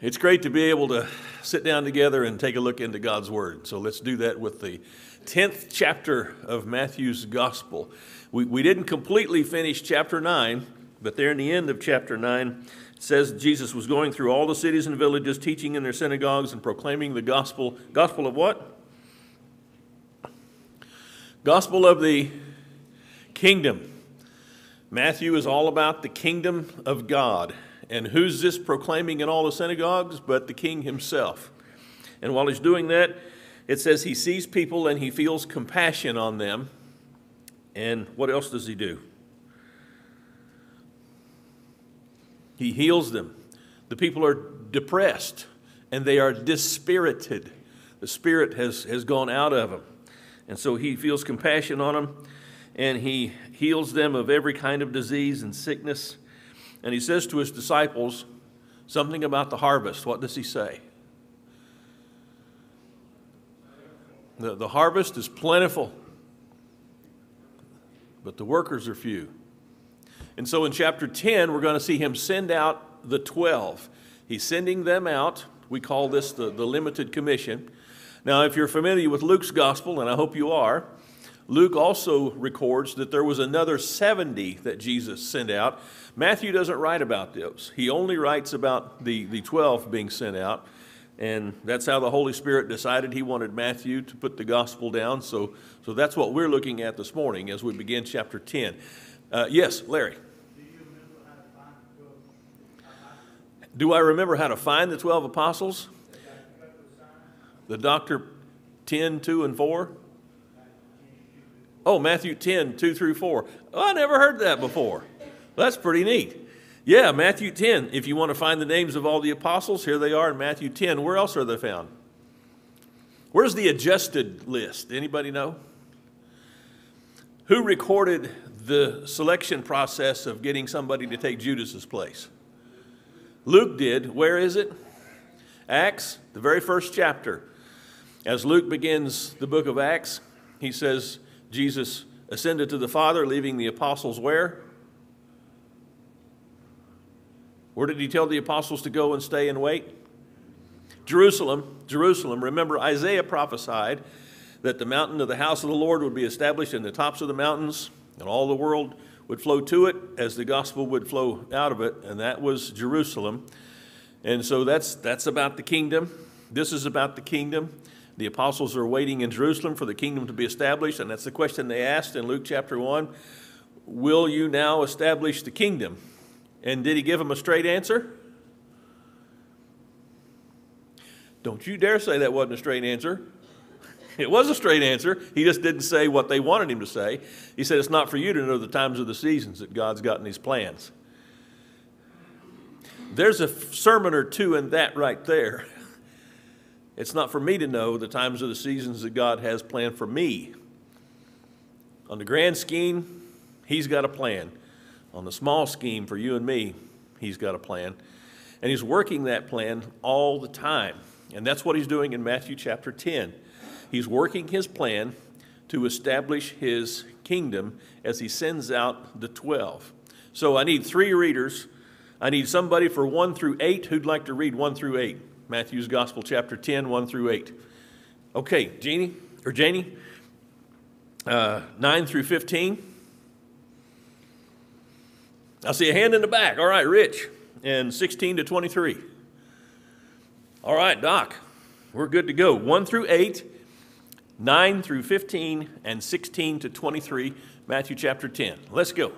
It's great to be able to sit down together and take a look into God's Word. So let's do that with the 10th chapter of Matthew's Gospel. We, we didn't completely finish chapter 9, but there in the end of chapter 9, it says Jesus was going through all the cities and villages, teaching in their synagogues and proclaiming the gospel. Gospel of what? Gospel of the kingdom. Matthew is all about the kingdom of God. And who's this proclaiming in all the synagogues but the king himself? And while he's doing that, it says he sees people and he feels compassion on them. And what else does he do? He heals them. The people are depressed and they are dispirited. The spirit has, has gone out of them. And so he feels compassion on them and he heals them of every kind of disease and sickness. And he says to his disciples something about the harvest. What does he say? The, the harvest is plentiful, but the workers are few. And so in chapter 10, we're going to see him send out the 12. He's sending them out. We call this the, the limited commission. Now, if you're familiar with Luke's gospel, and I hope you are, Luke also records that there was another 70 that Jesus sent out. Matthew doesn't write about those. He only writes about the, the 12 being sent out. And that's how the Holy Spirit decided he wanted Matthew to put the gospel down. So, so that's what we're looking at this morning as we begin chapter 10. Uh, yes, Larry. Do I remember how to find the 12 apostles? The doctor 10, 2, and 4? Oh, Matthew 10, 2 through 4. Oh, I never heard that before. That's pretty neat. Yeah, Matthew 10. If you want to find the names of all the apostles, here they are in Matthew 10. Where else are they found? Where's the adjusted list? Anybody know? Who recorded the selection process of getting somebody to take Judas's place? Luke did. Where is it? Acts, the very first chapter. As Luke begins the book of Acts, he says, Jesus ascended to the Father, leaving the apostles where? Where did he tell the apostles to go and stay and wait? Jerusalem, Jerusalem. Remember, Isaiah prophesied that the mountain of the house of the Lord would be established in the tops of the mountains, and all the world would flow to it as the gospel would flow out of it, and that was Jerusalem. And so that's, that's about the kingdom. This is about the kingdom. The apostles are waiting in Jerusalem for the kingdom to be established, and that's the question they asked in Luke chapter 1 Will you now establish the kingdom? And did he give them a straight answer? Don't you dare say that wasn't a straight answer. It was a straight answer. He just didn't say what they wanted him to say. He said, It's not for you to know the times of the seasons that God's got in His plans. There's a sermon or two in that right there. It's not for me to know the times of the seasons that God has planned for me. On the grand scheme, He's got a plan. On the small scheme for you and me, He's got a plan. And He's working that plan all the time. And that's what He's doing in Matthew chapter 10. He's working His plan to establish His kingdom as He sends out the 12. So I need three readers. I need somebody for 1 through 8 who'd like to read 1 through 8. Matthew's Gospel, chapter 10, 1 through 8. Okay, Jeannie, or Janie, uh, 9 through 15. I see a hand in the back. All right, Rich, and 16 to 23. All right, Doc, we're good to go. 1 through 8, 9 through 15, and 16 to 23, Matthew chapter 10. Let's go.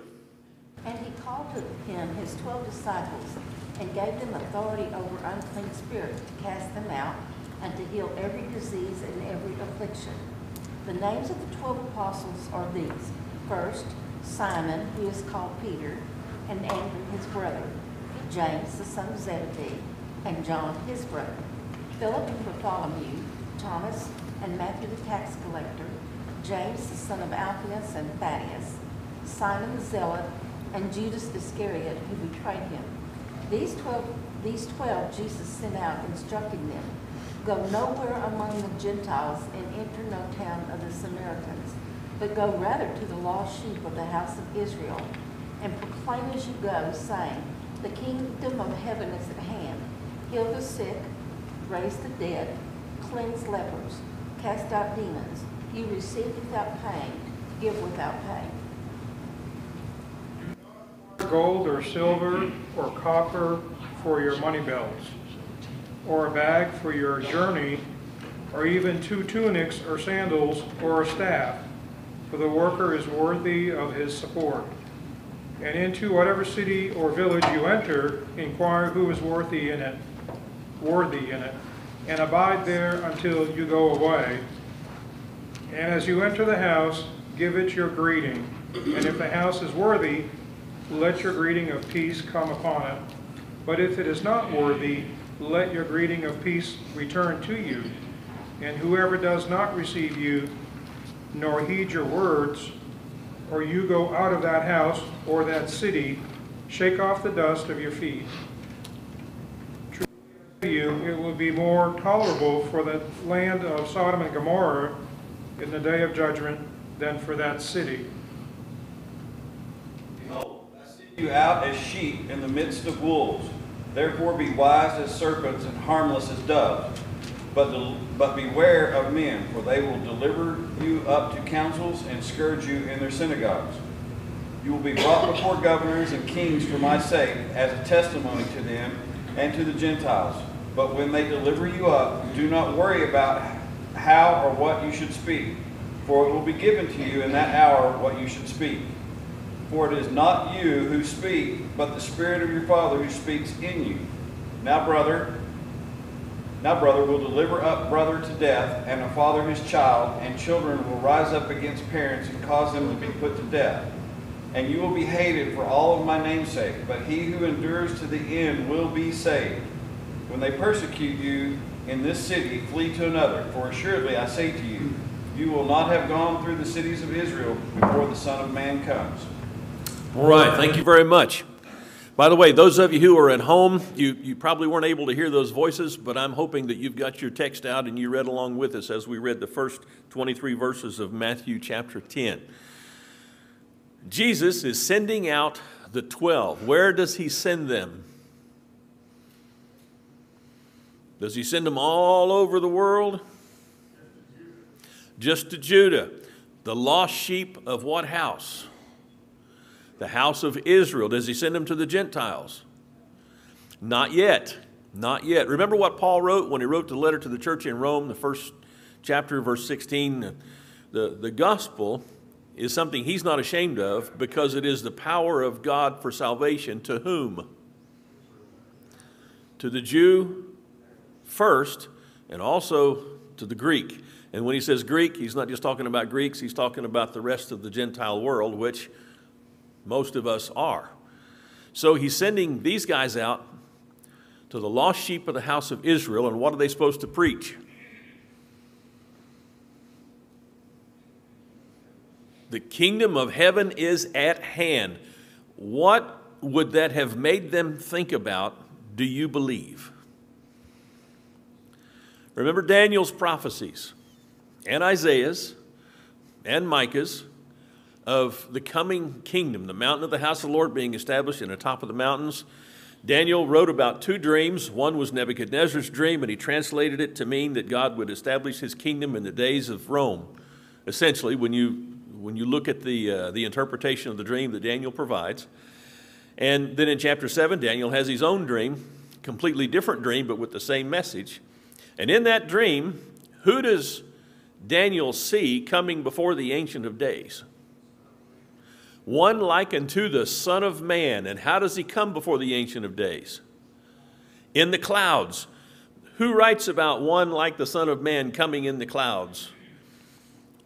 And he called to him his twelve disciples and gave them authority over unclean spirits to cast them out and to heal every disease and every affliction. The names of the twelve apostles are these. First, Simon, who is called Peter, and Andrew his brother, James the son of Zebedee, and John his brother, Philip and Bartholomew, Thomas and Matthew the tax collector, James the son of Alphaeus and Thaddeus, Simon the zealot, and Judas Iscariot who betrayed him. These twelve, these twelve Jesus sent out, instructing them, Go nowhere among the Gentiles and enter no town of the Samaritans, but go rather to the lost sheep of the house of Israel, and proclaim as you go, saying, The kingdom of heaven is at hand. heal the sick, raise the dead, cleanse lepers, cast out demons. You receive without paying, give without paying. Gold or silver or copper for your money belts, or a bag for your journey, or even two tunics or sandals or a staff, for the worker is worthy of his support. And into whatever city or village you enter, inquire who is worthy in it, worthy in it, and abide there until you go away. And as you enter the house, give it your greeting. And if the house is worthy, let your greeting of peace come upon it. But if it is not worthy, let your greeting of peace return to you. And whoever does not receive you, nor heed your words, or you go out of that house or that city, shake off the dust of your feet. I you, it will be more tolerable for the land of Sodom and Gomorrah in the day of judgment than for that city. Behold, I send you out as sheep in the midst of wolves. Therefore be wise as serpents and harmless as doves. But, del- but beware of men, for they will deliver you up to councils and scourge you in their synagogues. You will be brought before governors and kings for my sake, as a testimony to them and to the Gentiles. But when they deliver you up, do not worry about how or what you should speak, for it will be given to you in that hour what you should speak. For it is not you who speak, but the Spirit of your Father who speaks in you. Now, brother, now brother will deliver up brother to death, and a father his child, and children will rise up against parents and cause them to be put to death. And you will be hated for all of my name's sake, but he who endures to the end will be saved. When they persecute you in this city, flee to another. For assuredly I say to you, you will not have gone through the cities of Israel before the Son of Man comes. All right, thank you very much. By the way, those of you who are at home, you, you probably weren't able to hear those voices, but I'm hoping that you've got your text out and you read along with us as we read the first 23 verses of Matthew chapter 10. Jesus is sending out the 12. Where does he send them? Does he send them all over the world? Just to Judah, the lost sheep of what house? The house of Israel. Does he send them to the Gentiles? Not yet. Not yet. Remember what Paul wrote when he wrote the letter to the church in Rome, the first chapter, verse 16? The, the gospel is something he's not ashamed of because it is the power of God for salvation to whom? To the Jew first, and also to the Greek. And when he says Greek, he's not just talking about Greeks, he's talking about the rest of the Gentile world, which most of us are. So he's sending these guys out to the lost sheep of the house of Israel, and what are they supposed to preach? The kingdom of heaven is at hand. What would that have made them think about, do you believe? Remember Daniel's prophecies and Isaiah's and Micah's of the coming kingdom, the mountain of the house of the Lord being established in the top of the mountains. Daniel wrote about two dreams. One was Nebuchadnezzar's dream, and he translated it to mean that God would establish his kingdom in the days of Rome. Essentially, when you, when you look at the, uh, the interpretation of the dream that Daniel provides. And then in chapter 7, Daniel has his own dream, completely different dream, but with the same message. And in that dream, who does Daniel see coming before the Ancient of Days? One like unto the Son of Man. And how does he come before the Ancient of Days? In the clouds. Who writes about one like the Son of Man coming in the clouds?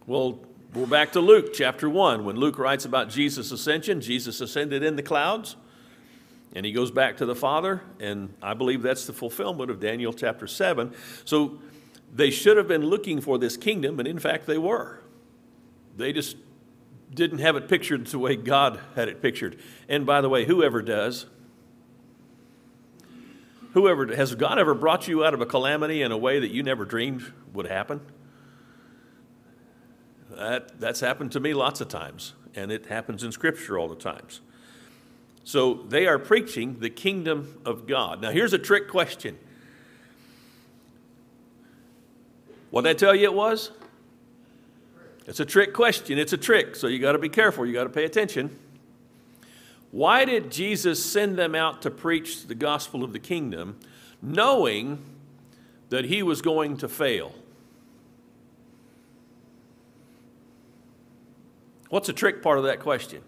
Well, we're back to Luke chapter 1. When Luke writes about Jesus' ascension, Jesus ascended in the clouds, and he goes back to the Father, and I believe that's the fulfillment of Daniel chapter 7. So they should have been looking for this kingdom, and in fact, they were. They just didn't have it pictured the way God had it pictured. And by the way, whoever does, whoever has God ever brought you out of a calamity in a way that you never dreamed would happen? That, that's happened to me lots of times, and it happens in Scripture all the times. So they are preaching the kingdom of God. Now, here's a trick question. What did I tell you it was? It's a trick question. It's a trick, so you got to be careful. You got to pay attention. Why did Jesus send them out to preach the gospel of the kingdom, knowing that he was going to fail? What's the trick part of that question?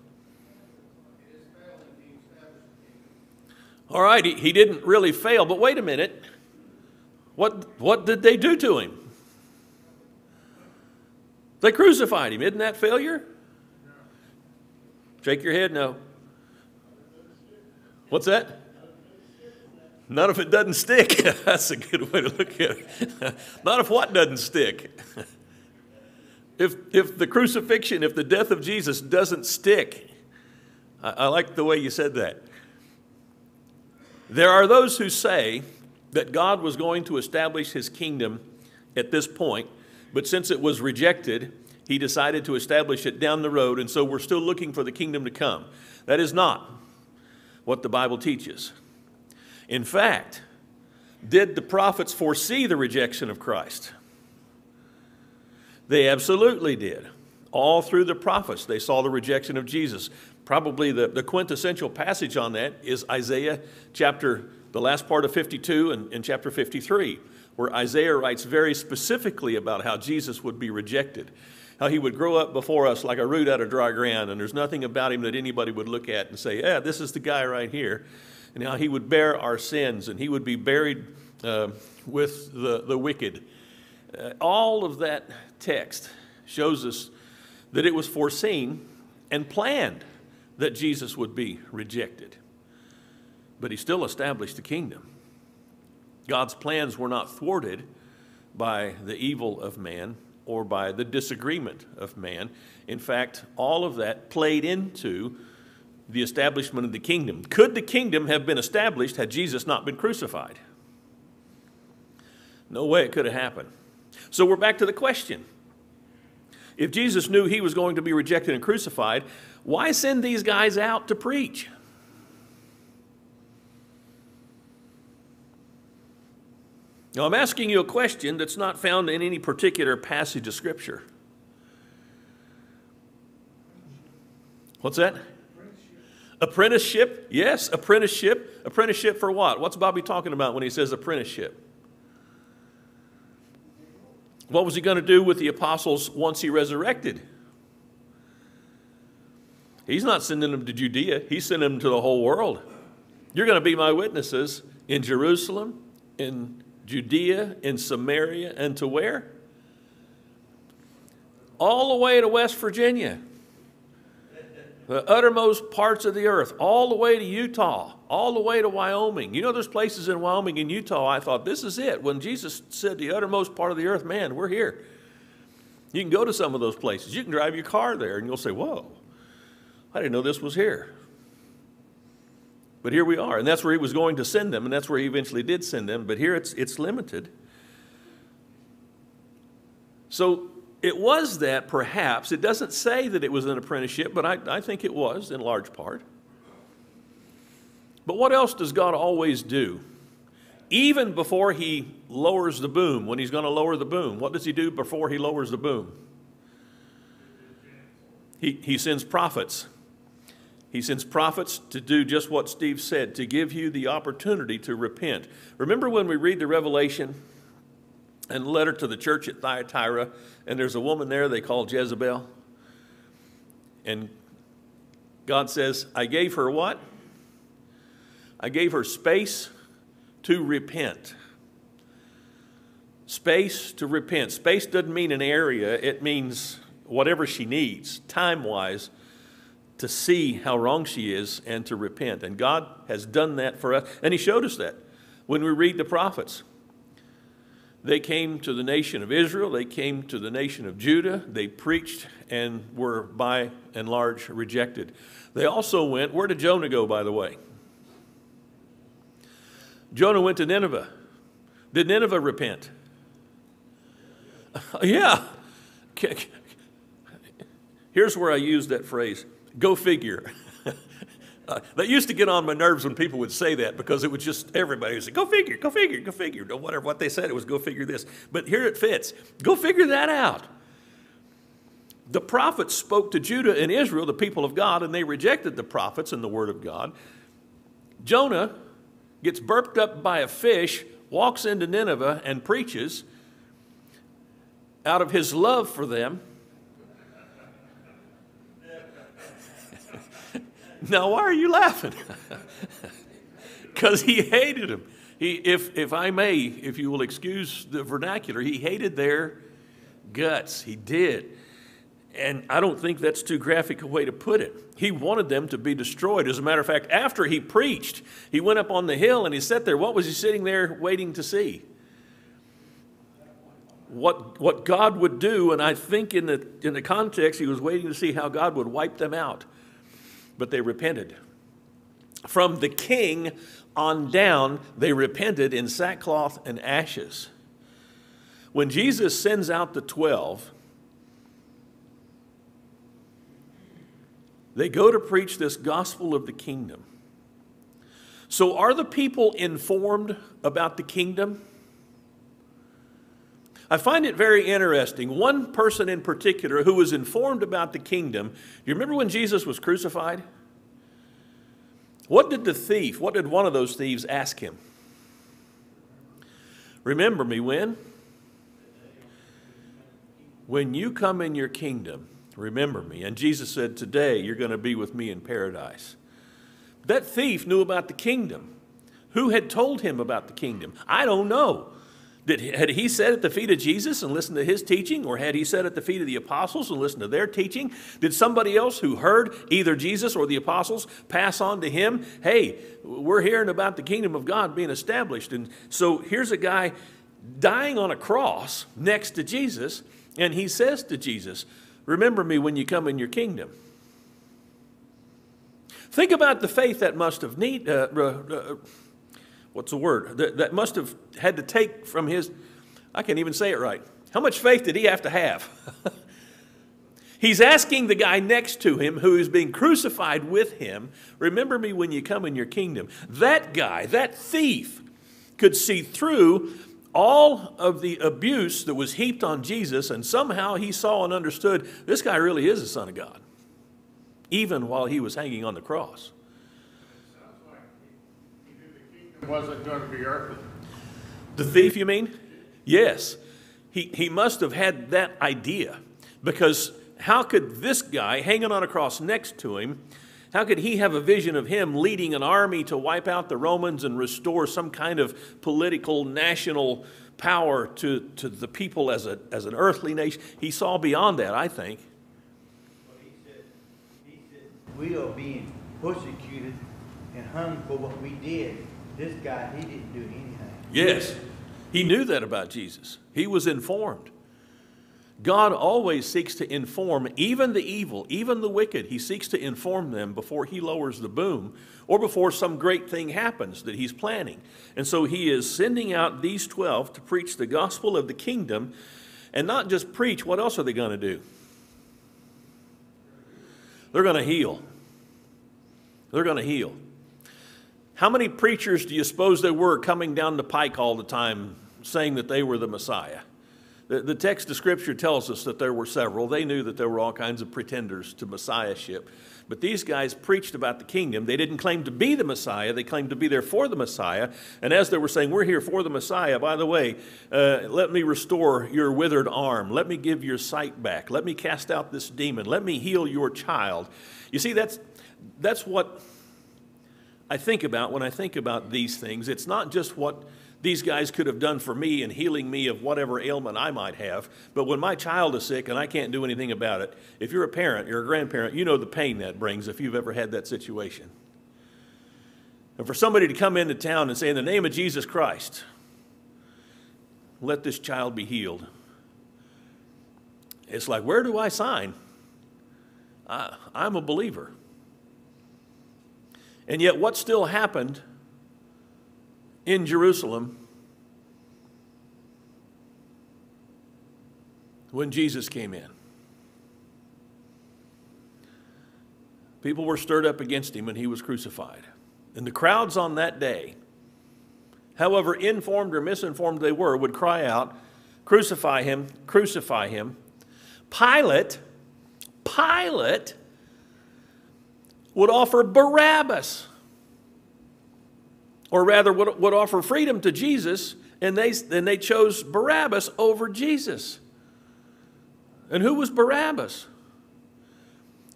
All right, he, he didn't really fail, but wait a minute. What, what did they do to him? They crucified him. Isn't that failure? Shake your head, no. What's that? Not if it doesn't stick. That's a good way to look at it. Not if what doesn't stick. If, if the crucifixion, if the death of Jesus doesn't stick, I, I like the way you said that. There are those who say that God was going to establish his kingdom at this point, but since it was rejected, he decided to establish it down the road, and so we're still looking for the kingdom to come. That is not what the Bible teaches. In fact, did the prophets foresee the rejection of Christ? They absolutely did. All through the prophets, they saw the rejection of Jesus. Probably the, the quintessential passage on that is Isaiah chapter, the last part of 52 and, and chapter 53, where Isaiah writes very specifically about how Jesus would be rejected, how he would grow up before us like a root out of dry ground, and there's nothing about him that anybody would look at and say, yeah, this is the guy right here. And how he would bear our sins, and he would be buried uh, with the, the wicked. Uh, all of that text shows us that it was foreseen and planned that Jesus would be rejected. But he still established the kingdom. God's plans were not thwarted by the evil of man or by the disagreement of man. In fact, all of that played into the establishment of the kingdom. Could the kingdom have been established had Jesus not been crucified? No way it could have happened. So we're back to the question. If Jesus knew he was going to be rejected and crucified, why send these guys out to preach? Now, I'm asking you a question that's not found in any particular passage of Scripture. What's that? Apprenticeship. apprenticeship? Yes, apprenticeship. Apprenticeship for what? What's Bobby talking about when he says apprenticeship? What was he going to do with the apostles once he resurrected? He's not sending them to Judea, he's sending them to the whole world. You're going to be my witnesses in Jerusalem, in Judea, and Samaria, and to where? All the way to West Virginia the uttermost parts of the earth, all the way to Utah, all the way to Wyoming. You know, there's places in Wyoming and Utah, I thought, this is it. When Jesus said the uttermost part of the earth, man, we're here. You can go to some of those places. You can drive your car there and you'll say, whoa, I didn't know this was here. But here we are. And that's where he was going to send them, and that's where he eventually did send them. But here it's, it's limited. So it was that, perhaps. It doesn't say that it was an apprenticeship, but I, I think it was in large part. But what else does God always do? Even before he lowers the boom, when he's going to lower the boom, what does he do before he lowers the boom? He, he sends prophets. He sends prophets to do just what Steve said, to give you the opportunity to repent. Remember when we read the Revelation and letter to the church at Thyatira, and there's a woman there they call Jezebel. And God says, I gave her what? I gave her space to repent. Space to repent. Space doesn't mean an area, it means whatever she needs, time wise, to see how wrong she is and to repent. And God has done that for us. And He showed us that when we read the prophets. They came to the nation of Israel, they came to the nation of Judah, they preached and were by and large rejected. They also went, where did Jonah go, by the way? Jonah went to Nineveh. Did Nineveh repent? yeah. Here's where I use that phrase go figure. Uh, that used to get on my nerves when people would say that because it was just everybody would say, go figure, go figure, go figure. No, whatever what they said, it was go figure this. But here it fits. Go figure that out. The prophets spoke to Judah and Israel, the people of God, and they rejected the prophets and the word of God. Jonah gets burped up by a fish, walks into Nineveh, and preaches out of his love for them. Now, why are you laughing? Because he hated them. He, if, if I may, if you will excuse the vernacular, he hated their guts. He did. And I don't think that's too graphic a way to put it. He wanted them to be destroyed. As a matter of fact, after he preached, he went up on the hill and he sat there. What was he sitting there waiting to see? What, what God would do, and I think in the, in the context, he was waiting to see how God would wipe them out. But they repented. From the king on down, they repented in sackcloth and ashes. When Jesus sends out the 12, They go to preach this gospel of the kingdom. So, are the people informed about the kingdom? I find it very interesting. One person in particular who was informed about the kingdom, do you remember when Jesus was crucified? What did the thief, what did one of those thieves ask him? Remember me when? When you come in your kingdom, Remember me. And Jesus said, Today you're going to be with me in paradise. That thief knew about the kingdom. Who had told him about the kingdom? I don't know. Did, had he sat at the feet of Jesus and listened to his teaching, or had he sat at the feet of the apostles and listened to their teaching? Did somebody else who heard either Jesus or the apostles pass on to him, hey, we're hearing about the kingdom of God being established? And so here's a guy dying on a cross next to Jesus, and he says to Jesus, Remember me when you come in your kingdom. Think about the faith that must have need. Uh, uh, what's the word? That, that must have had to take from his. I can't even say it right. How much faith did he have to have? He's asking the guy next to him who is being crucified with him, remember me when you come in your kingdom. That guy, that thief, could see through all of the abuse that was heaped on Jesus, and somehow he saw and understood this guy really is the Son of God, even while he was hanging on the cross. Wasn't going to be earthly. The thief, you mean? Yes. He, he must have had that idea because how could this guy hanging on a cross next to him how could he have a vision of him leading an army to wipe out the Romans and restore some kind of political national power to, to the people as, a, as an earthly nation? He saw beyond that, I think. Well, he said, he said, we are being persecuted and hung for what we did. This guy, he didn't do anything. Yes, he knew that about Jesus. He was informed. God always seeks to inform even the evil, even the wicked. He seeks to inform them before he lowers the boom or before some great thing happens that he's planning. And so he is sending out these 12 to preach the gospel of the kingdom and not just preach. What else are they going to do? They're going to heal. They're going to heal. How many preachers do you suppose there were coming down the pike all the time saying that they were the Messiah? The, the text of Scripture tells us that there were several. They knew that there were all kinds of pretenders to messiahship. But these guys preached about the kingdom. They didn't claim to be the Messiah, they claimed to be there for the Messiah. And as they were saying, We're here for the Messiah, by the way, uh, let me restore your withered arm. Let me give your sight back. Let me cast out this demon. Let me heal your child. You see, that's, that's what I think about when I think about these things. It's not just what these guys could have done for me in healing me of whatever ailment I might have. But when my child is sick and I can't do anything about it, if you're a parent, you're a grandparent, you know the pain that brings if you've ever had that situation. And for somebody to come into town and say, in the name of Jesus Christ, let this child be healed. It's like, where do I sign? I, am a believer. And yet, what still happened in Jerusalem when Jesus came in. People were stirred up against him and he was crucified. And the crowds on that day, however informed or misinformed they were, would cry out, Crucify him, crucify him. Pilate, Pilate would offer Barabbas, or rather, would, would offer freedom to Jesus, and they, and they chose Barabbas over Jesus. And who was Barabbas?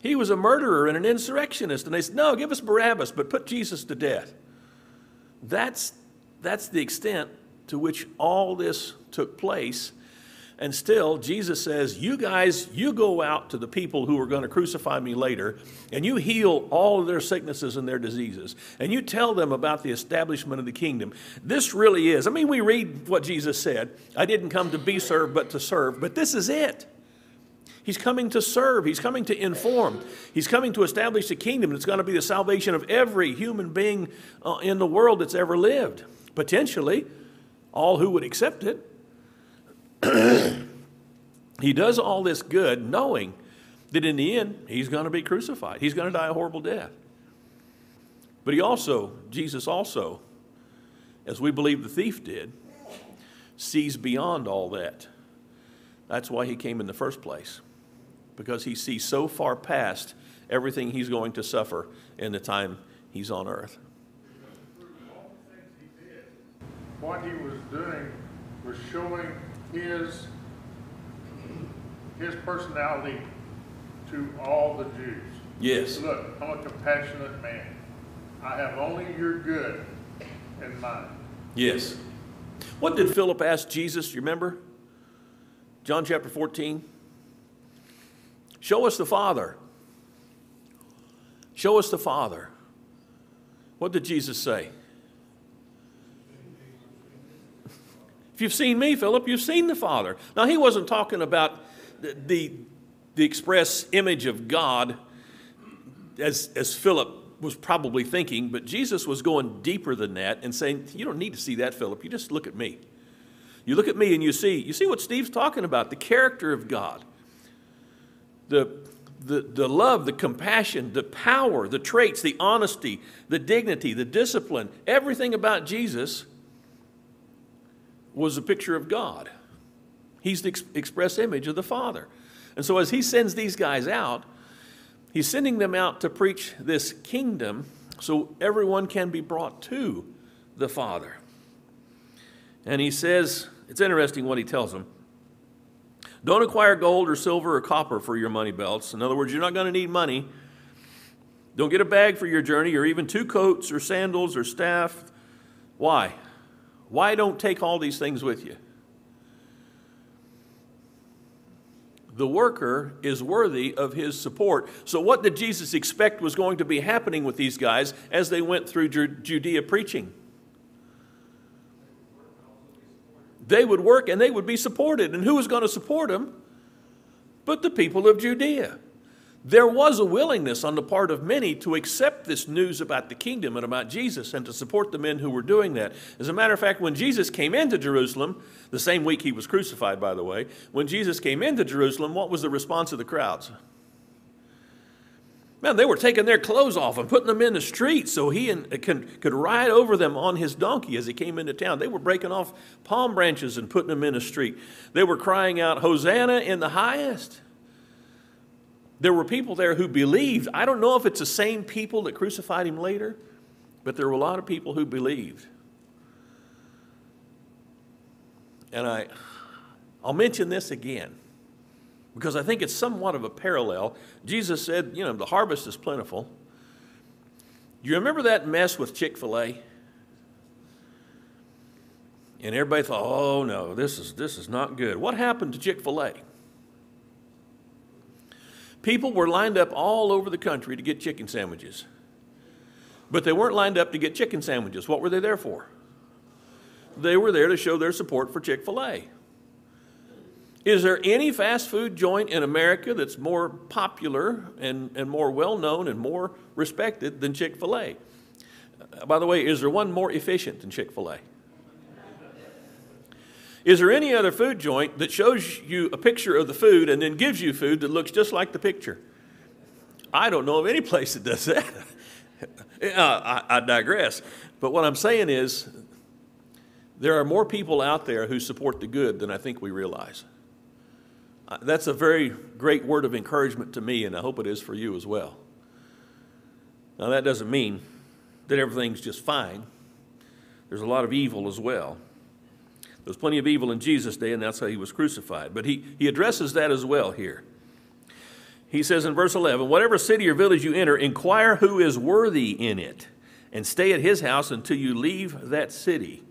He was a murderer and an insurrectionist. And they said, No, give us Barabbas, but put Jesus to death. That's, that's the extent to which all this took place. And still, Jesus says, You guys, you go out to the people who are going to crucify me later, and you heal all of their sicknesses and their diseases, and you tell them about the establishment of the kingdom. This really is. I mean, we read what Jesus said I didn't come to be served, but to serve, but this is it. He's coming to serve. He's coming to inform. He's coming to establish the kingdom that's going to be the salvation of every human being uh, in the world that's ever lived. Potentially, all who would accept it. he does all this good knowing that in the end, he's going to be crucified. He's going to die a horrible death. But he also, Jesus also, as we believe the thief did, sees beyond all that. That's why he came in the first place because he sees so far past everything he's going to suffer in the time he's on earth. What he was doing was showing his, his personality to all the Jews. Yes. Look, I'm a compassionate man. I have only your good in mind. Yes. What did Philip ask Jesus? You remember? John chapter 14. Show us the Father. Show us the Father. What did Jesus say? If you've seen me, Philip, you've seen the Father. Now, he wasn't talking about the, the, the express image of God as, as Philip was probably thinking, but Jesus was going deeper than that and saying, You don't need to see that, Philip. You just look at me. You look at me and you see, you see what Steve's talking about, the character of God the, the, the love, the compassion, the power, the traits, the honesty, the dignity, the discipline, everything about Jesus was a picture of God. He's the ex- express image of the Father. And so as he sends these guys out, he's sending them out to preach this kingdom so everyone can be brought to the Father. And he says, it's interesting what he tells them. Don't acquire gold or silver or copper for your money belts. In other words, you're not going to need money. Don't get a bag for your journey or even two coats or sandals or staff. Why? Why don't take all these things with you? The worker is worthy of his support. So, what did Jesus expect was going to be happening with these guys as they went through Judea preaching? They would work and they would be supported. And who was going to support them? But the people of Judea. There was a willingness on the part of many to accept this news about the kingdom and about Jesus and to support the men who were doing that. As a matter of fact, when Jesus came into Jerusalem, the same week he was crucified, by the way, when Jesus came into Jerusalem, what was the response of the crowds? Man, they were taking their clothes off and putting them in the street so he uh, could ride over them on his donkey as he came into town. They were breaking off palm branches and putting them in the street. They were crying out, Hosanna in the highest. There were people there who believed. I don't know if it's the same people that crucified him later, but there were a lot of people who believed. And I, I'll mention this again because I think it's somewhat of a parallel. Jesus said, you know, the harvest is plentiful. Do you remember that mess with Chick fil A? And everybody thought, oh no, this is, this is not good. What happened to Chick fil A? People were lined up all over the country to get chicken sandwiches. But they weren't lined up to get chicken sandwiches. What were they there for? They were there to show their support for Chick fil A. Is there any fast food joint in America that's more popular and, and more well known and more respected than Chick fil A? By the way, is there one more efficient than Chick fil A? Is there any other food joint that shows you a picture of the food and then gives you food that looks just like the picture? I don't know of any place that does that. uh, I, I digress. But what I'm saying is, there are more people out there who support the good than I think we realize. Uh, That's a very great word of encouragement to me, and I hope it is for you as well. Now, that doesn't mean that everything's just fine. There's a lot of evil as well. There was plenty of evil in Jesus' day, and that's how he was crucified. But he, he addresses that as well here. He says in verse 11, Whatever city or village you enter, inquire who is worthy in it, and stay at his house until you leave that city.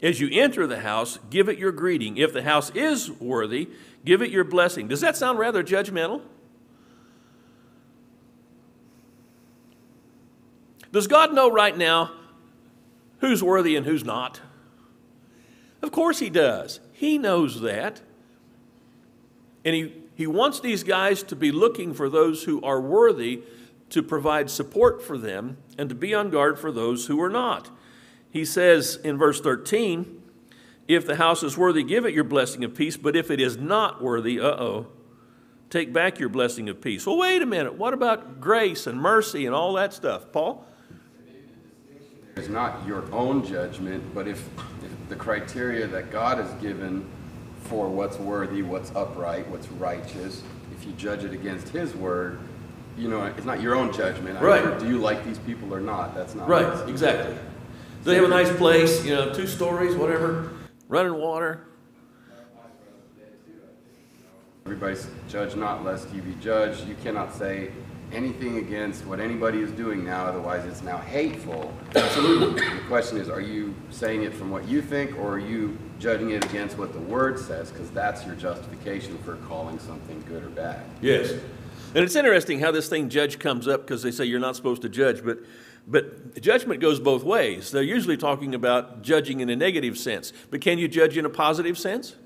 As you enter the house, give it your greeting. If the house is worthy, give it your blessing. Does that sound rather judgmental? Does God know right now who's worthy and who's not? Of course He does. He knows that. And He, he wants these guys to be looking for those who are worthy to provide support for them and to be on guard for those who are not. He says in verse 13, If the house is worthy, give it your blessing of peace, but if it is not worthy, uh oh, take back your blessing of peace. Well, wait a minute. What about grace and mercy and all that stuff? Paul? It's not your own judgment, but if, if the criteria that God has given for what's worthy, what's upright, what's righteous, if you judge it against His word, you know, it's not your own judgment. I Right. mean, Do you like these people or not? That's not. Right, exactly. Do they have a nice place, you know, two stories, whatever, running water? Everybody's judge not lest you be judged. You cannot say anything against what anybody is doing now, otherwise it's now hateful. Absolutely. The question is, are you saying it from what you think, or are you judging it against what the word says? Because that's your justification for calling something good or bad. Yes. And it's interesting how this thing judge comes up because they say you're not supposed to judge, but but judgment goes both ways. They're usually talking about judging in a negative sense, but can you judge in a positive sense?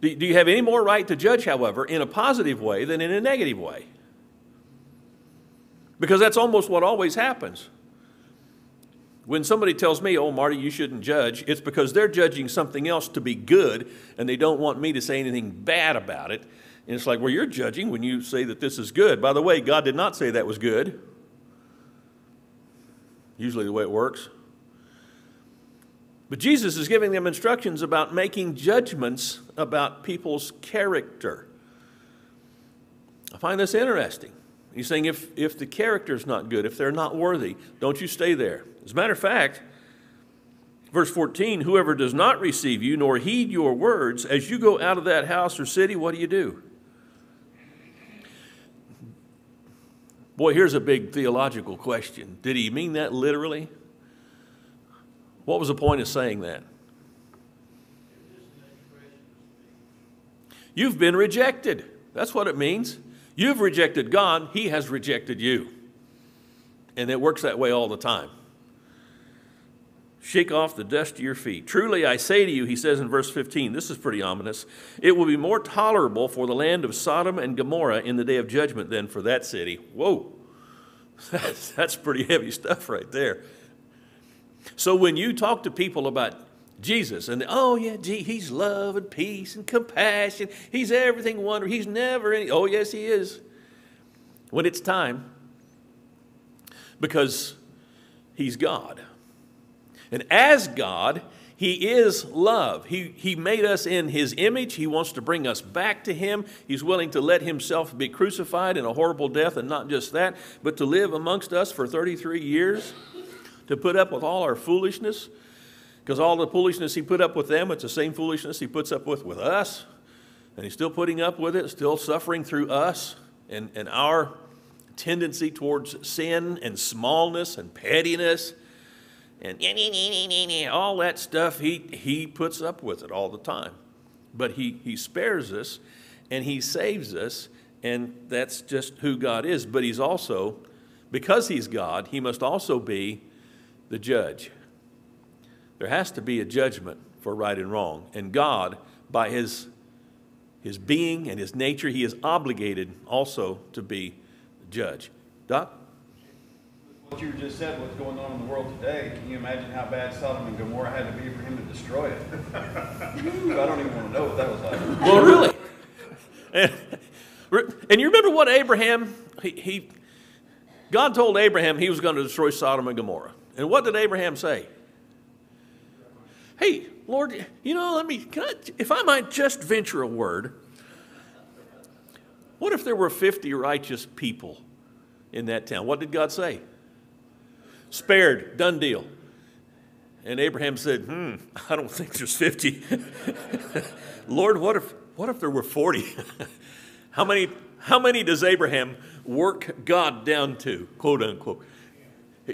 Do, do you have any more right to judge, however, in a positive way than in a negative way? Because that's almost what always happens. When somebody tells me, oh, Marty, you shouldn't judge, it's because they're judging something else to be good and they don't want me to say anything bad about it. And it's like, well, you're judging when you say that this is good. By the way, God did not say that was good. Usually the way it works. But Jesus is giving them instructions about making judgments about people's character. I find this interesting. He's saying if, if the character's not good, if they're not worthy, don't you stay there. As a matter of fact, verse 14 whoever does not receive you nor heed your words, as you go out of that house or city, what do you do? Boy, here's a big theological question. Did he mean that literally? What was the point of saying that? You've been rejected. That's what it means. You've rejected God, He has rejected you. And it works that way all the time. Shake off the dust of your feet. Truly, I say to you, he says in verse 15, this is pretty ominous. It will be more tolerable for the land of Sodom and Gomorrah in the day of judgment than for that city. Whoa, that's, that's pretty heavy stuff right there. So when you talk to people about Jesus and oh yeah, gee, he's love and peace and compassion, he's everything wonderful, he's never any. Oh yes, he is. When it's time, because he's God. And as God, He is love. He, he made us in His image. He wants to bring us back to Him. He's willing to let Himself be crucified in a horrible death, and not just that, but to live amongst us for 33 years, to put up with all our foolishness. Because all the foolishness He put up with them, it's the same foolishness He puts up with with us. And He's still putting up with it, still suffering through us and, and our tendency towards sin and smallness and pettiness and all that stuff, he, he puts up with it all the time. But he, he spares us and he saves us, and that's just who God is. But he's also, because he's God, he must also be the judge. There has to be a judgment for right and wrong. And God, by his, his being and his nature, he is obligated also to be the judge. Doc? What you just said, what's going on in the world today, can you imagine how bad Sodom and Gomorrah had to be for him to destroy it? I don't even want to know what that was like. Well, really. And, and you remember what Abraham, he, he God told Abraham he was going to destroy Sodom and Gomorrah. And what did Abraham say? Hey, Lord, you know, let me, can I, if I might just venture a word, what if there were 50 righteous people in that town? What did God say? Spared, done deal. And Abraham said, Hmm, I don't think there's 50. Lord, what if, what if there were 40? how, many, how many does Abraham work God down to, quote unquote?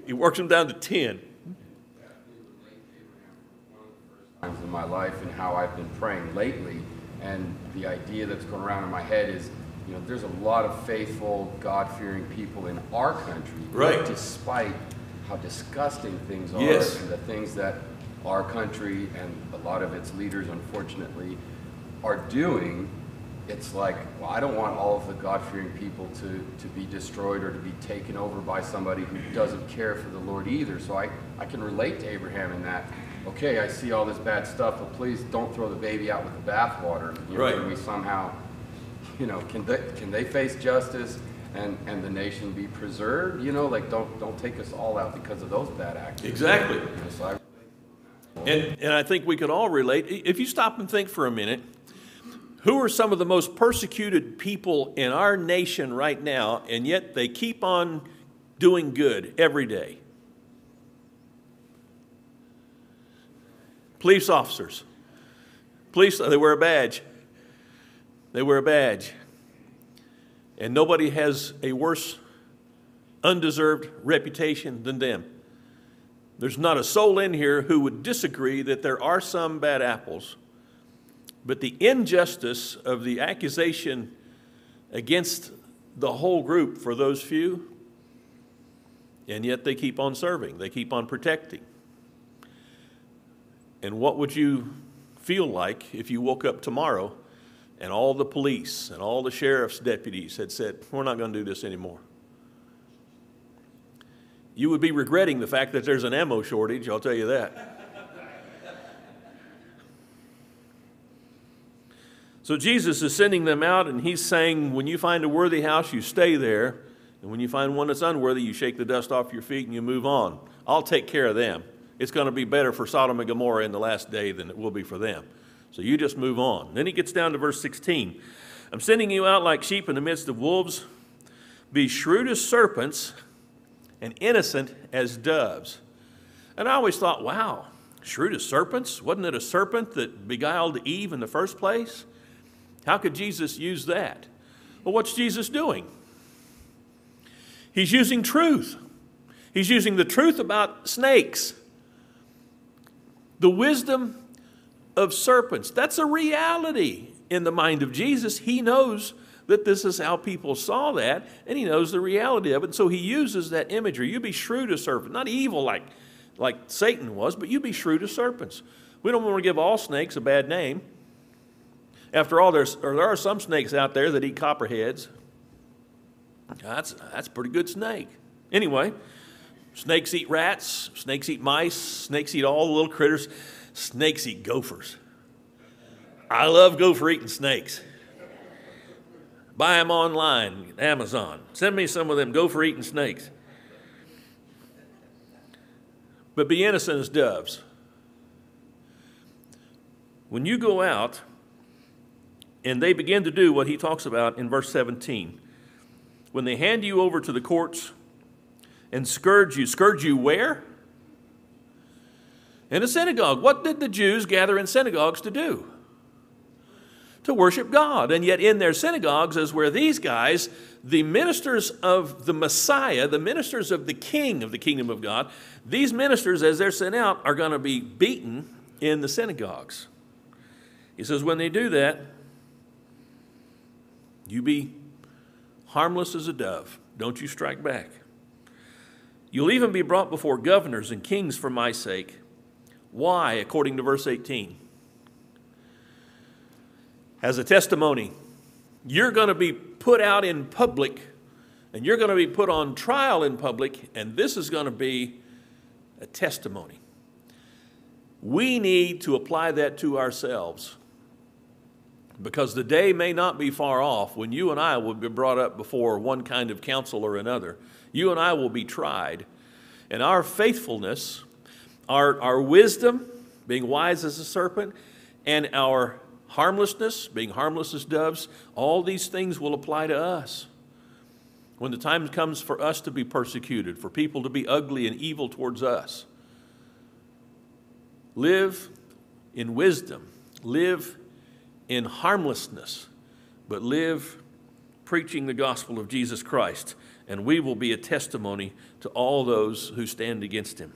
He works them down to 10. Times in my life and how I've been praying lately. And the idea that's going around in my head is, you know, there's a lot of faithful, God-fearing people in our country. Right. Despite how disgusting things are Yes. and the things that our country and a lot of its leaders, unfortunately, are doing, it's like, well, I don't want all of the God-fearing people to, to be destroyed or to be taken over by somebody who doesn't care for the Lord either. So I, I can relate to Abraham in that, okay, I see all this bad stuff, but please don't throw the baby out with the bathwater. You know, Right. Can we somehow, you know, can they, can they face justice and, and the nation be preserved? You know, like, don't, don't take us all out because of those bad acts. Exactly. You know, so I, And, and I think we could all relate. If you stop and think for a minute, who are some of the most persecuted people in our nation right now, and yet they keep on doing good every day? Police officers. Police, they wear a badge. They wear a badge. And nobody has a worse undeserved reputation than them. There's not a soul in here who would disagree that there are some bad apples, but the injustice of the accusation against the whole group for those few, and yet they keep on serving, they keep on protecting. And what would you feel like if you woke up tomorrow and all the police and all the sheriff's deputies had said, We're not going to do this anymore? You would be regretting the fact that there's an ammo shortage, I'll tell you that. So Jesus is sending them out, and he's saying, When you find a worthy house, you stay there. And when you find one that's unworthy, you shake the dust off your feet and you move on. I'll take care of them. It's going to be better for Sodom and Gomorrah in the last day than it will be for them. So you just move on. Then he gets down to verse 16. I'm sending you out like sheep in the midst of wolves. Be shrewd as serpents and innocent as doves. And I always thought, wow, shrewd as serpents? Wasn't it a serpent that beguiled Eve in the first place? How could Jesus use that? Well, what's Jesus doing? He's using truth. He's using the truth about snakes, the wisdom of serpents. That's a reality in the mind of Jesus. He knows that this is how people saw that, and he knows the reality of it. And so he uses that imagery. You be shrewd as serpents, not evil like, like Satan was, but you be shrewd as serpents. We don't want to give all snakes a bad name. After all, there's, there are some snakes out there that eat copperheads. That's, that's a pretty good snake. Anyway, snakes eat rats, snakes eat mice, snakes eat all the little critters, snakes eat gophers. I love gopher eating snakes. Buy them online, Amazon. Send me some of them gopher eating snakes. But be innocent as doves. When you go out and they begin to do what he talks about in verse 17, when they hand you over to the courts and scourge you, scourge you where? In a synagogue. What did the Jews gather in synagogues to do? To worship God. And yet, in their synagogues, is where these guys, the ministers of the Messiah, the ministers of the King of the kingdom of God, these ministers, as they're sent out, are going to be beaten in the synagogues. He says, when they do that, you be harmless as a dove. Don't you strike back. You'll even be brought before governors and kings for my sake. Why? According to verse 18. As a testimony, you're going to be put out in public and you're going to be put on trial in public, and this is going to be a testimony. We need to apply that to ourselves because the day may not be far off when you and I will be brought up before one kind of council or another. You and I will be tried. And our faithfulness, our, our wisdom, being wise as a serpent, and our harmlessness, being harmless as doves, all these things will apply to us. When the time comes for us to be persecuted, for people to be ugly and evil towards us, live in wisdom, live in harmlessness, but live preaching the gospel of Jesus Christ, and we will be a testimony to all those who stand against him.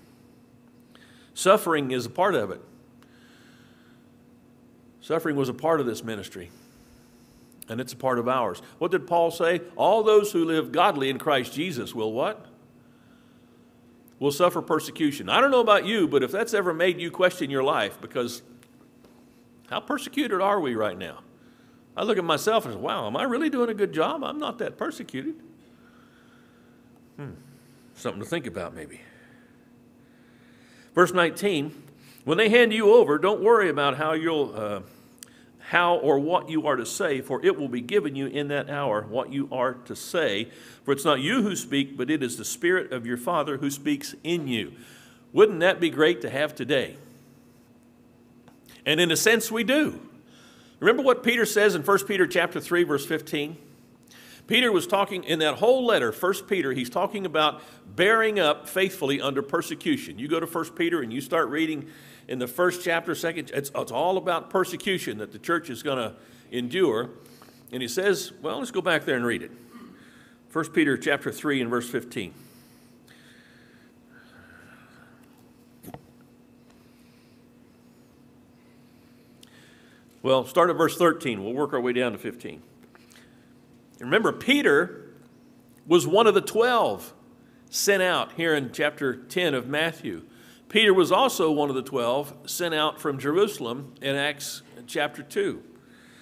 Suffering is a part of it. Suffering was a part of this ministry, and it's a part of ours. What did Paul say? All those who live godly in Christ Jesus will what? Will suffer persecution. I don't know about you, but if that's ever made you question your life, because how persecuted are we right now? I look at myself and say, wow, am I really doing a good job? I'm not that persecuted. Hmm. Something to think about, maybe. Verse 19 When they hand you over, don't worry about how you'll. Uh, how or what you are to say, for it will be given you in that hour what you are to say. For it's not you who speak, but it is the Spirit of your Father who speaks in you. Wouldn't that be great to have today? And in a sense, we do. Remember what Peter says in 1 Peter chapter 3, verse 15? Peter was talking in that whole letter, 1 Peter, he's talking about bearing up faithfully under persecution. You go to 1 Peter and you start reading in the first chapter, second, it's, it's all about persecution that the church is going to endure. And he says, well, let's go back there and read it. 1 Peter chapter 3 and verse 15. Well, start at verse 13. We'll work our way down to 15. Remember, Peter was one of the 12 sent out here in chapter 10 of Matthew. Peter was also one of the 12 sent out from Jerusalem in Acts chapter 2.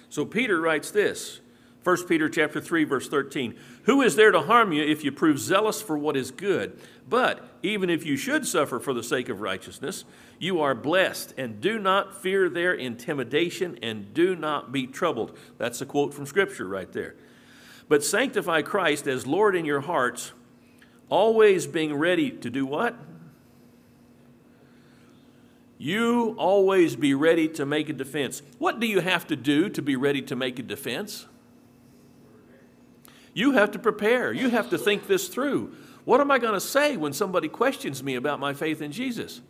So Peter writes this 1 Peter chapter 3 verse 13 Who is there to harm you if you prove zealous for what is good but even if you should suffer for the sake of righteousness you are blessed and do not fear their intimidation and do not be troubled that's a quote from scripture right there but sanctify Christ as Lord in your hearts always being ready to do what you always be ready to make a defense. What do you have to do to be ready to make a defense? You have to prepare. You have to think this through. What am I going to say when somebody questions me about my faith in Jesus?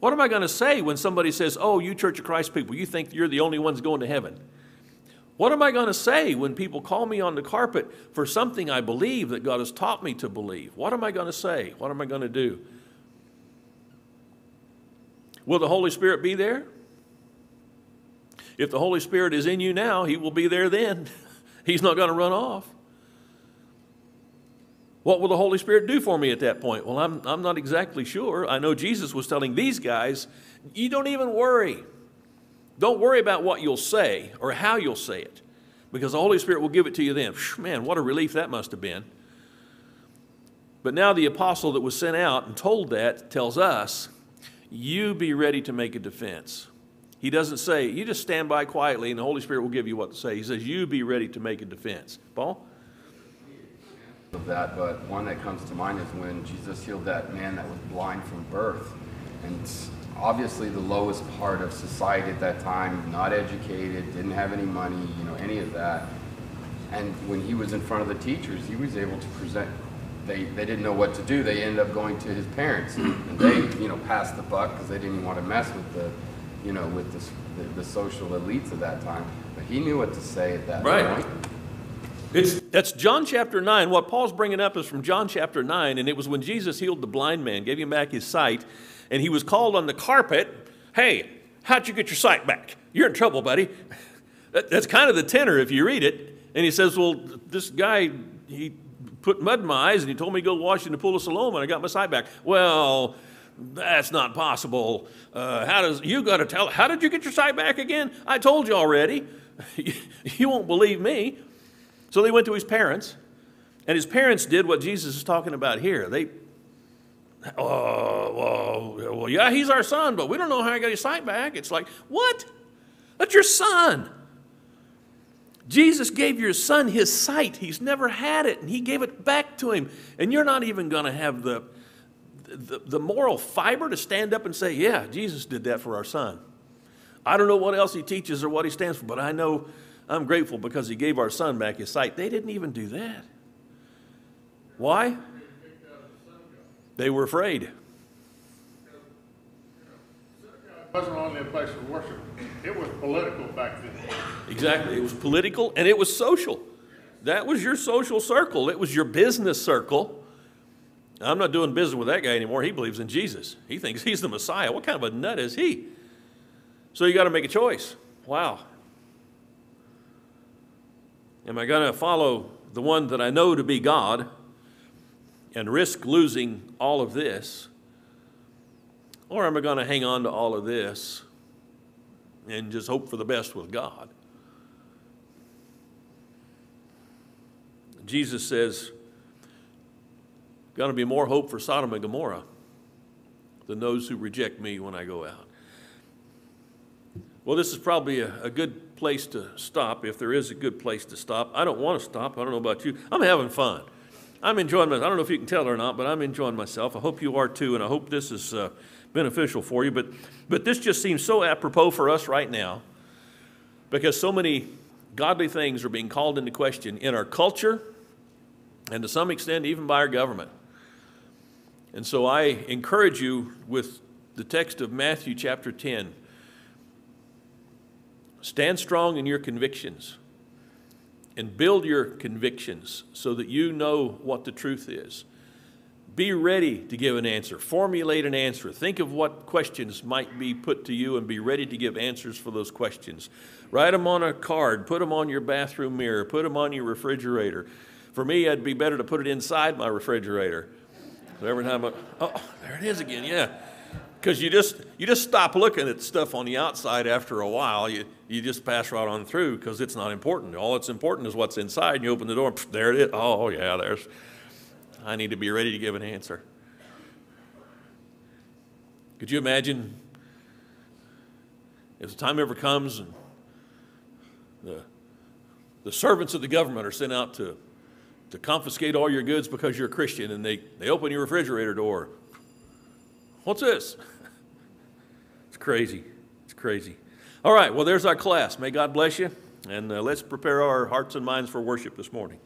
What am I going to say when somebody says, Oh, you Church of Christ people, you think you're the only ones going to heaven? What am I going to say when people call me on the carpet for something I believe that God has taught me to believe? What am I going to say? What am I going to do? Will the Holy Spirit be there? If the Holy Spirit is in you now, He will be there then. He's not going to run off. What will the Holy Spirit do for me at that point? Well, I'm, I'm not exactly sure. I know Jesus was telling these guys, you don't even worry. Don't worry about what you'll say or how you'll say it, because the Holy Spirit will give it to you then. Man, what a relief that must have been. But now the apostle that was sent out and told that tells us you be ready to make a defense. He doesn't say, you just stand by quietly and the Holy Spirit will give you what to say. He says, you be ready to make a defense. Paul? Of that, but one that comes to mind is when Jesus healed that man that was blind from birth. And obviously the lowest part of society at that time, not educated, didn't have any money, you know, any of that. And when he was in front of the teachers, he was able to present they, they didn't know what to do. They ended up going to his parents, and they, you know, passed the buck because they didn't want to mess with the, you know, with the, the, the, social elites of that time. But he knew what to say at that right. point. It's, that's John chapter 9. What Paul's bringing up is from John chapter 9, and it was when Jesus healed the blind man, gave him back his sight, and he was called on the carpet, Hey, how'd you get your sight back? You're in trouble, buddy. That's kind of the tenor if you read it. And he says, Well, this guy, he put mud in my eyes and he told me to go wash in the pool of Siloam and I got my sight back. Well, that's not possible. Uh, how does you got to tell? How did you get your sight back again? I told you already. you won't believe me. So they went to his parents, and his parents did what Jesus is talking about here. They, oh, well, well, yeah, he's our son, but we don't know how he got his sight back. It's like, what? That's your son. Jesus gave your son his sight. He's never had it, and he gave it back to him. And you're not even going to have the, the, the moral fiber to stand up and say, Yeah, Jesus did that for our son. I don't know what else he teaches or what he stands for, but I know I'm grateful because he gave our son back his sight. They didn't even do that. Why? They were afraid. It wasn't only a place of worship, it was political back then. Exactly. It was political and it was social. That was your social circle, it was your business circle. I'm not doing business with that guy anymore. He believes in Jesus. He thinks he's the Messiah. What kind of a nut is he? So you got to make a choice. Wow. Am I going to follow the one that I know to be God and risk losing all of this? Or am I going to hang on to all of this and just hope for the best with God? Jesus says, going to be more hope for Sodom and Gomorrah than those who reject me when I go out. Well, this is probably a, a good place to stop, if there is a good place to stop. I don't want to stop. I don't know about you. I'm having fun. I'm enjoying myself. I don't know if you can tell or not, but I'm enjoying myself. I hope you are too, and I hope this is uh, beneficial for you. But, but this just seems so apropos for us right now because so many godly things are being called into question in our culture and to some extent even by our government. And so I encourage you with the text of Matthew chapter 10 stand strong in your convictions and build your convictions so that you know what the truth is. Be ready to give an answer. Formulate an answer. Think of what questions might be put to you and be ready to give answers for those questions. Write them on a card, put them on your bathroom mirror, put them on your refrigerator. For me, it'd be better to put it inside my refrigerator. So every time I, oh, there it is again, yeah. Because you just, you just stop looking at stuff on the outside after a while. You, you just pass right on through because it's not important. All that's important is what's inside. And you open the door, pff, there it is. Oh, yeah, there's, I need to be ready to give an answer. Could you imagine if the time ever comes and the, the servants of the government are sent out to, to confiscate all your goods because you're a Christian and they, they open your refrigerator door? What's this? It's crazy. It's crazy. All right, well, there's our class. May God bless you, and uh, let's prepare our hearts and minds for worship this morning.